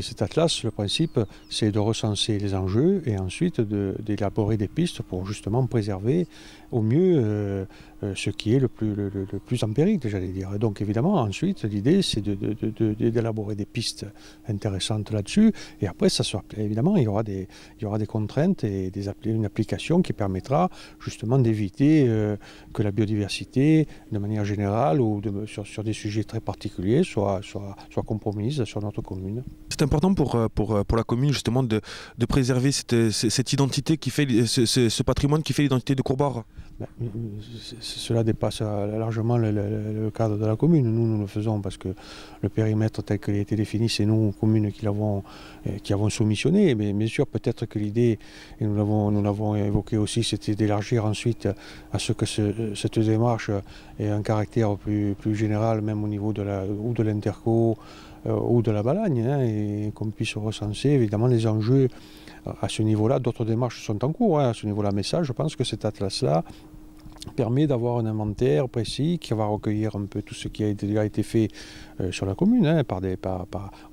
Cet atlas, le principe, c'est de recenser les enjeux et ensuite d'élaborer des pistes pour justement préserver au mieux euh, ce qui est le plus, le, empirique, j'allais dire. donc évidemment, ensuite, l'idée, c'est d'élaborer de, des pistes intéressantes là-dessus. Et après, ça sera, évidemment, il y, aura des, il y aura des contraintes et des, une application qui permettra justement d'éviter euh, que la biodiversité, de manière générale ou sur, sur, des sujets très particuliers, soit, soit, soit compromise sur notre commune important pour, euh, pour, euh, pour la commune justement de, de préserver cette, cette, identité qui fait, ce, ce, patrimoine qui fait l'identité de Courbard ben, cela dépasse euh, largement le, cadre de la commune. Nous, nous le faisons parce que le périmètre tel qu'il a été défini, c'est nous, communes, qui l'avons qui avons soumissionné. Mais bien sûr, peut-être que l'idée, et nous l'avons, nous l'avons évoqué aussi, c'était d'élargir ensuite à ce que cette démarche ait un caractère plus, plus général, même au niveau de la, ou de l'interco, euh, ou de la Balagne, hein, et qu'on puisse recenser évidemment les enjeux à ce niveau-là. D'autres démarches sont en cours hein, à ce niveau-là, mais ça, je pense que cet atlas-là permet d'avoir un inventaire précis qui va recueillir un peu tout ce qui a déjà été fait euh, sur la commune, hein, par,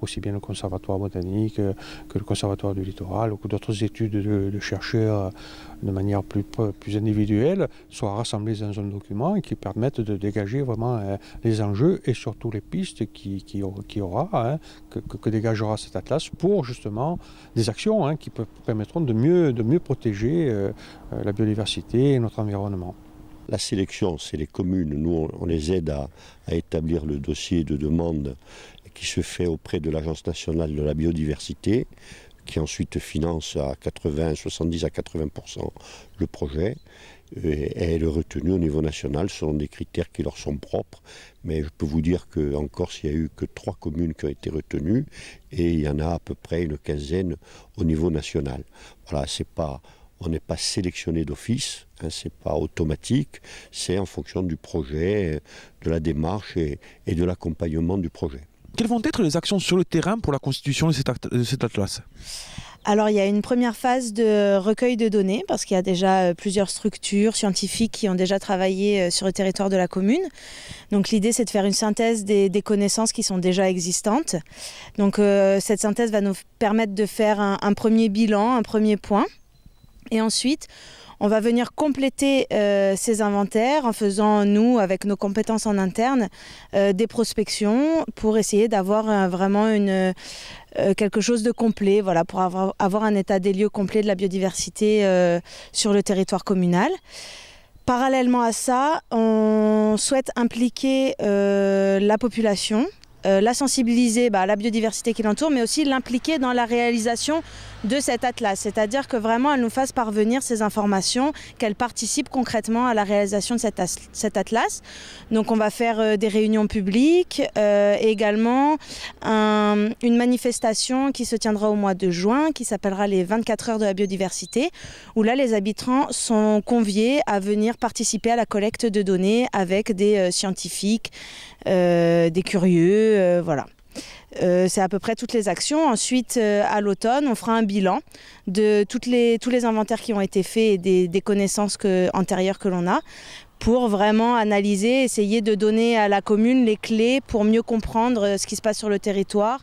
aussi bien le conservatoire botanique euh, que le conservatoire du littoral ou d'autres études de, chercheurs de manière plus, plus individuelle soient rassemblées dans un document qui permettent de dégager vraiment euh, les enjeux et surtout les pistes qui, qui, aura, hein, que, que, dégagera cet atlas pour justement des actions hein, qui permettront de mieux, de mieux protéger la biodiversité et notre environnement. La sélection, c'est les communes. Nous, on, les aide à, établir le dossier de demande qui se fait auprès de l'Agence nationale de la biodiversité, qui ensuite finance à 80, 70 à 80% le projet. Et elle est retenue au niveau national selon des critères qui leur sont propres. Mais je peux vous dire qu'en Corse, il n'y a eu que trois communes qui ont été retenues et il y en a à peu près une quinzaine au niveau national. Voilà, c'est pas on n'est pas sélectionné d'office, hein, ce n'est pas automatique, c'est en fonction du projet, de la démarche et, de l'accompagnement du projet. Quelles vont être les actions sur le terrain pour la constitution de cet, atlas? Alors il y a une première phase de recueil de données parce qu'il y a déjà euh, plusieurs structures scientifiques qui ont déjà travaillé euh, sur le territoire de la commune. Donc l'idée c'est de faire une synthèse des, connaissances qui sont déjà existantes. Donc euh, cette synthèse va nous permettre de faire un premier bilan, un premier point. Et ensuite, on va venir compléter euh, ces inventaires en faisant, nous, avec nos compétences en interne, euh, des prospections pour essayer d'avoir euh, vraiment une, quelque chose de complet, voilà, pour avoir, avoir, un état des lieux complet de la biodiversité sur le territoire communal. Parallèlement à ça, on souhaite impliquer la population, la sensibiliser bah, à la biodiversité qui l'entoure, mais aussi l'impliquer dans la réalisation de cet atlas, c'est-à-dire que vraiment elle nous fasse parvenir ces informations, qu'elle participe concrètement à la réalisation de cet, atlas. Donc on va faire euh, des réunions publiques euh, également une manifestation qui se tiendra au mois de juin, qui s'appellera les 24 heures de la biodiversité, où là les habitants sont conviés à venir participer à la collecte de données avec des euh, scientifiques, des curieux, voilà. Euh, c'est à peu près toutes les actions. Ensuite, euh, à l'automne, on fera un bilan de tous les inventaires qui ont été faits et des, connaissances antérieures que l'on a pour vraiment analyser, essayer de donner à la commune les clés pour mieux comprendre euh, ce qui se passe sur le territoire.